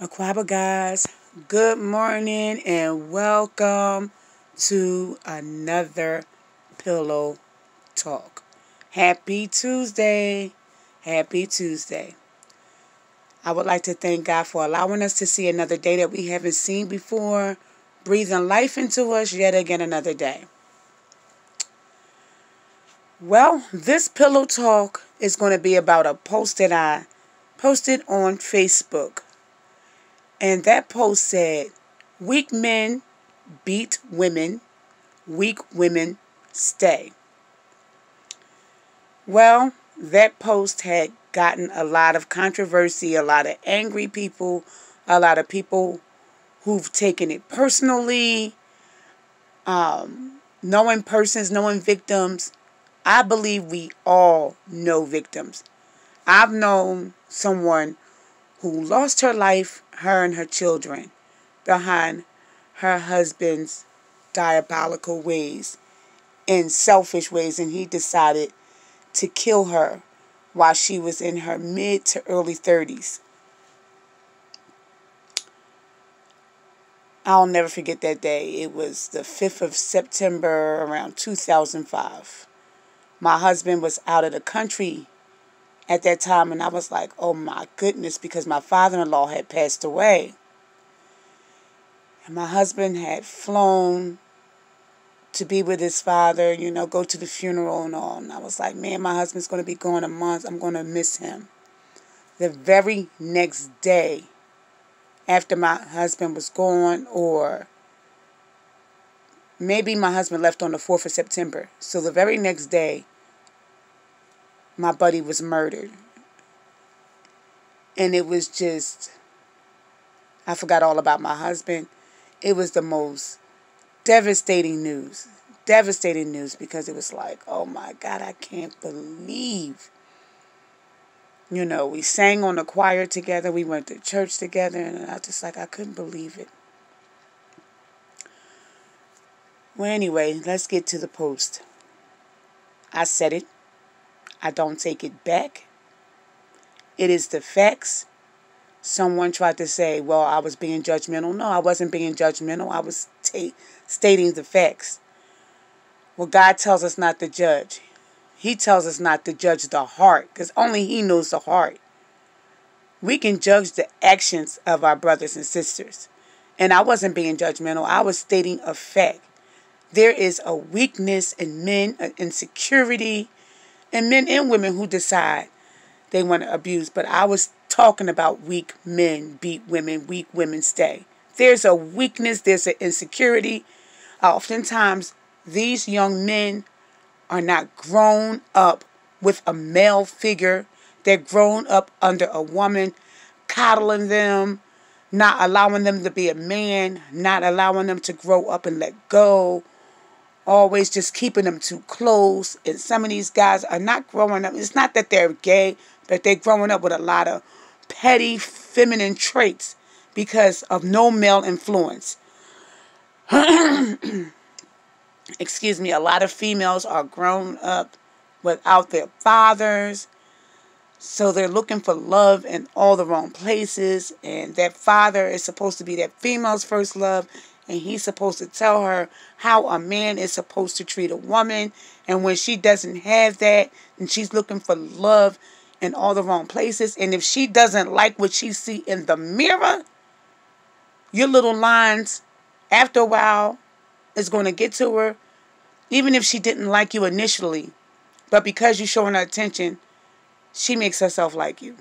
Akwaaba guys, good morning and welcome to another pillow talk. Happy Tuesday. Happy Tuesday. I would like to thank God for allowing us to see another day that we haven't seen before, breathing life into us yet again another day. Well, this pillow talk is going to be about a post that I posted on Facebook. And that post said, Weak men beat women, weak women stay. Well, that post had gotten a lot of controversy, a lot of angry people, a lot of people who've taken it personally, um, knowing persons, knowing victims. I believe we all know victims. I've known someone who lost her life, her and her children, behind her husband's diabolical ways and selfish ways, and he decided to kill her while she was in her mid to early 30s. I'll never forget that day. It was the 5th of September around 2005. My husband was out of the country at that time, and I was like, oh my goodness, because my father in law had passed away. And my husband had flown to be with his father, you know, go to the funeral and all. And I was like, man, my husband's going to be gone a month. I'm going to miss him. The very next day after my husband was gone, or maybe my husband left on the 4th of September. So the very next day, my buddy was murdered. And it was just, I forgot all about my husband. It was the most devastating news. Devastating news because it was like, oh my God, I can't believe. You know, we sang on the choir together, we went to church together, and I just like, I couldn't believe it. Well, anyway, let's get to the post. I said it. I don't take it back. It is the facts. Someone tried to say, well, I was being judgmental. No, I wasn't being judgmental. I was stating the facts. Well, God tells us not to judge. He tells us not to judge the heart because only He knows the heart. We can judge the actions of our brothers and sisters. And I wasn't being judgmental, I was stating a fact. There is a weakness in men, an insecurity, and men and women who decide they want to abuse. But I was talking about weak men beat women, weak women stay. There's a weakness, there's an insecurity. Oftentimes, these young men are not grown up with a male figure. They're grown up under a woman, coddling them, not allowing them to be a man, not allowing them to grow up and let go, always just keeping them too close. And some of these guys are not growing up. It's not that they're gay, but they're growing up with a lot of petty feminine traits because of no male influence. Excuse me, a lot of females are grown up without their fathers. So they're looking for love in all the wrong places. And that father is supposed to be that female's first love and he's supposed to tell her how a man is supposed to treat a woman. And when she doesn't have that, and she's looking for love in all the wrong places, and if she doesn't like what she see in the mirror, your little lines, after a while, is going to get to her. Even if she didn't like you initially, but because you're showing her attention, she makes herself like you.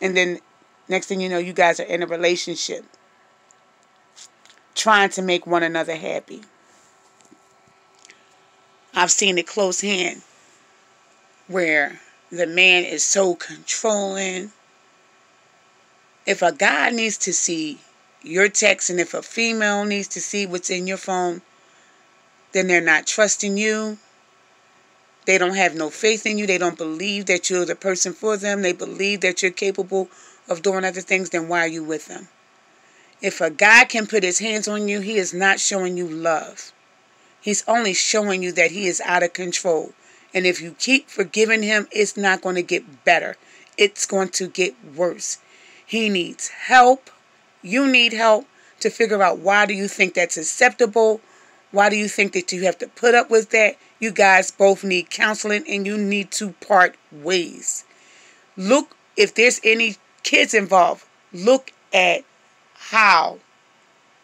And then next thing you know, you guys are in a relationship trying to make one another happy. I've seen it close hand where the man is so controlling. If a guy needs to see your text and if a female needs to see what's in your phone, then they're not trusting you. They don't have no faith in you. They don't believe that you're the person for them. They believe that you're capable of doing other things. Then why are you with them? If a guy can put his hands on you, he is not showing you love. He's only showing you that he is out of control. And if you keep forgiving him, it's not going to get better. It's going to get worse. He needs help. You need help to figure out why do you think that's acceptable? Why do you think that you have to put up with that? You guys both need counseling and you need to part ways. Look if there's any kids involved, look at how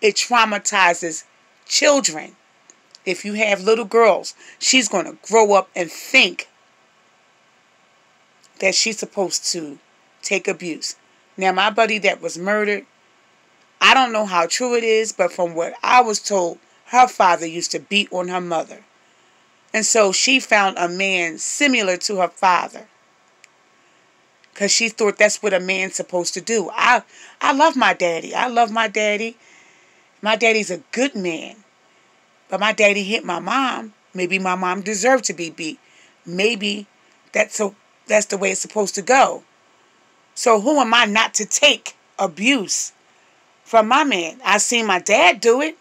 it traumatizes children. If you have little girls, she's going to grow up and think that she's supposed to take abuse. Now, my buddy that was murdered, I don't know how true it is, but from what I was told, her father used to beat on her mother. And so she found a man similar to her father. Because she thought that's what a man's supposed to do. I, I love my daddy. I love my daddy. My daddy's a good man. But my daddy hit my mom. Maybe my mom deserved to be beat. Maybe that's a, that's the way it's supposed to go. So who am I not to take abuse from my man? I seen my dad do it.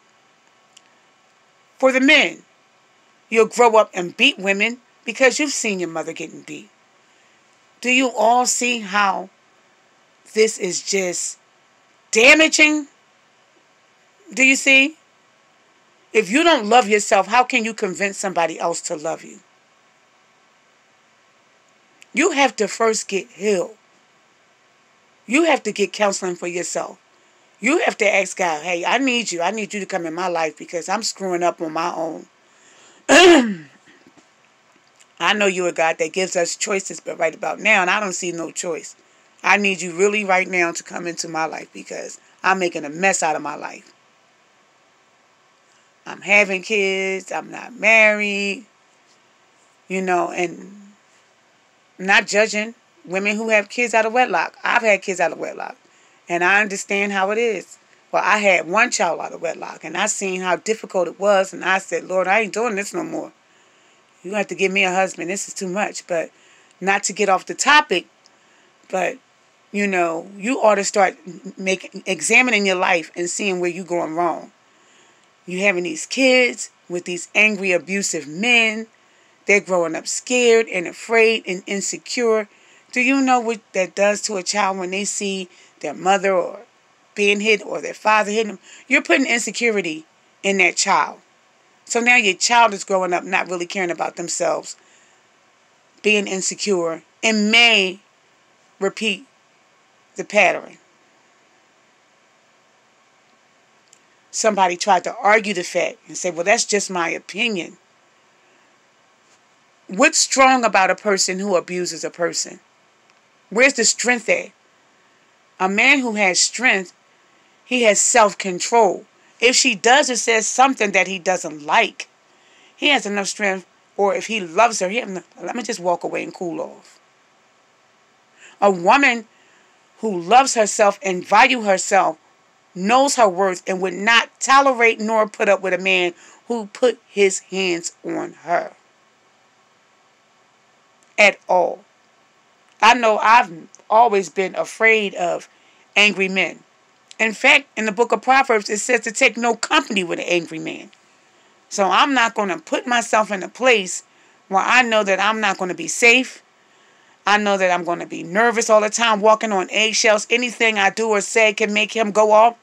For the men, you'll grow up and beat women because you've seen your mother getting beat. Do you all see how this is just damaging? Do you see? If you don't love yourself, how can you convince somebody else to love you? You have to first get healed. You have to get counseling for yourself. You have to ask God, hey, I need you. I need you to come in my life because I'm screwing up on my own. I know you're a God that gives us choices, but right about now, and I don't see no choice. I need you really right now to come into my life because I'm making a mess out of my life. I'm having kids, I'm not married, you know, and not judging women who have kids out of wedlock. I've had kids out of wedlock, and I understand how it is. Well, I had one child out of wedlock, and I seen how difficult it was, and I said, Lord, I ain't doing this no more. You have to give me a husband. This is too much. But not to get off the topic, but you know, you ought to start making examining your life and seeing where you're going wrong. You having these kids with these angry, abusive men. They're growing up scared and afraid and insecure. Do you know what that does to a child when they see their mother or being hit or their father hitting them? You're putting insecurity in that child. So now your child is growing up not really caring about themselves, being insecure, and may repeat the pattern. Somebody tried to argue the fact and say, well, that's just my opinion. What's strong about a person who abuses a person? Where's the strength at? A man who has strength, he has self control. If she does or says something that he doesn't like, he has enough strength, or if he loves her, he enough, let me just walk away and cool off. A woman who loves herself and value herself knows her worth and would not tolerate nor put up with a man who put his hands on her at all. I know I've always been afraid of angry men. In fact, in the book of Proverbs, it says to take no company with an angry man. So I'm not going to put myself in a place where I know that I'm not going to be safe. I know that I'm going to be nervous all the time, walking on eggshells. Anything I do or say can make him go off.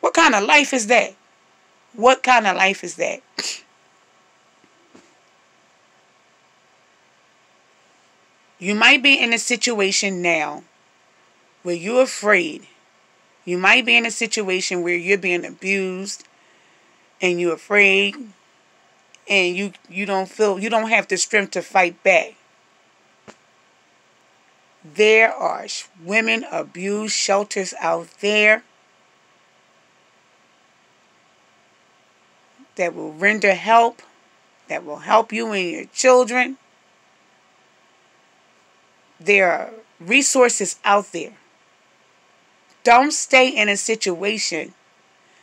What kind of life is that? What kind of life is that? You might be in a situation now where you're afraid you might be in a situation where you're being abused and you're afraid and you you don't feel you don't have the strength to fight back. There are women abuse shelters out there that will render help, that will help you and your children. There are resources out there don't stay in a situation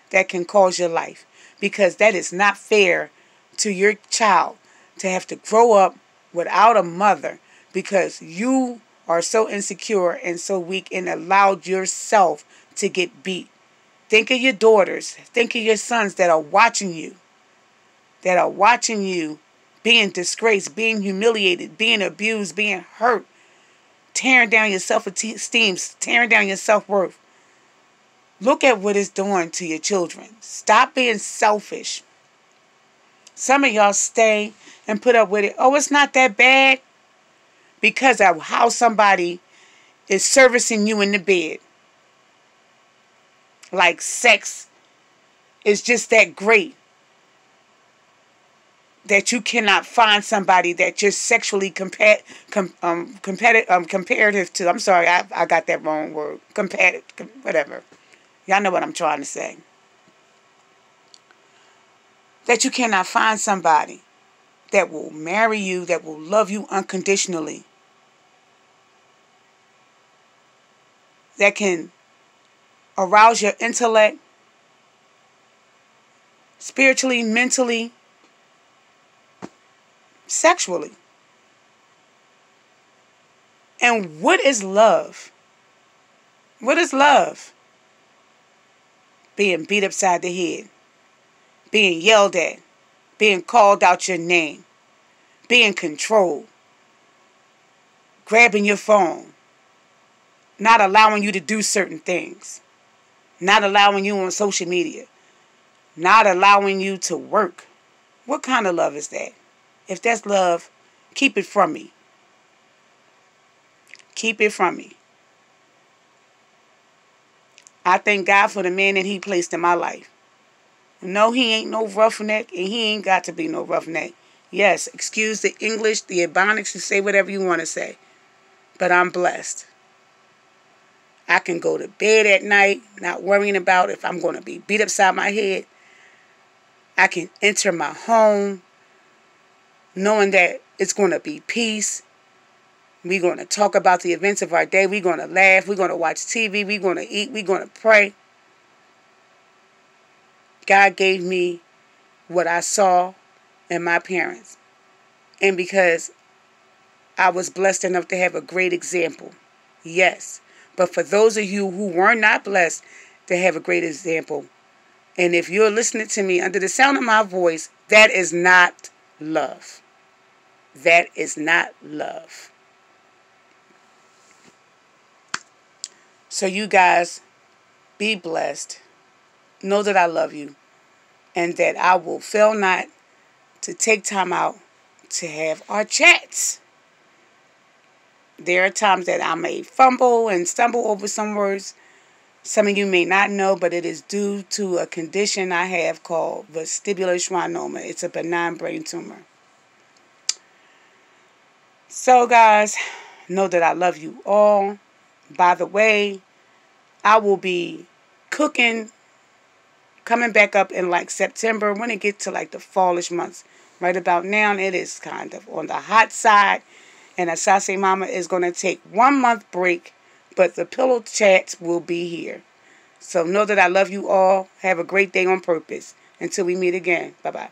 that can cause your life because that is not fair to your child to have to grow up without a mother because you are so insecure and so weak and allowed yourself to get beat. Think of your daughters, think of your sons that are watching you, that are watching you being disgraced, being humiliated, being abused, being hurt, tearing down your self esteem, tearing down your self worth. Look at what it's doing to your children. Stop being selfish. Some of y'all stay and put up with it. Oh, it's not that bad because of how somebody is servicing you in the bed. Like sex is just that great that you cannot find somebody that you're sexually compa- com- um, competitive, um, comparative to. I'm sorry, I, I got that wrong word. Competitive, com- whatever. Y'all know what I'm trying to say. That you cannot find somebody that will marry you, that will love you unconditionally, that can arouse your intellect spiritually, mentally, sexually. And what is love? What is love? Being beat upside the head, being yelled at, being called out your name, being controlled, grabbing your phone, not allowing you to do certain things, not allowing you on social media, not allowing you to work. What kind of love is that? If that's love, keep it from me. Keep it from me. I thank God for the man that He placed in my life. No, he ain't no roughneck, and he ain't got to be no roughneck. Yes, excuse the English, the Ebonics, you say whatever you want to say. But I'm blessed. I can go to bed at night not worrying about if I'm going to be beat upside my head. I can enter my home knowing that it's going to be peace. We're going to talk about the events of our day. We're going to laugh. We're going to watch TV. We're going to eat. We're going to pray. God gave me what I saw in my parents. And because I was blessed enough to have a great example. Yes. But for those of you who were not blessed to have a great example, and if you're listening to me under the sound of my voice, that is not love. That is not love. So, you guys, be blessed. Know that I love you and that I will fail not to take time out to have our chats. There are times that I may fumble and stumble over some words. Some of you may not know, but it is due to a condition I have called vestibular schwannoma. It's a benign brain tumor. So, guys, know that I love you all. By the way, I will be cooking coming back up in like September when it gets to like the fallish months. Right about now, it is kind of on the hot side. And Asase Mama is going to take one month break, but the pillow chats will be here. So know that I love you all. Have a great day on purpose. Until we meet again. Bye bye.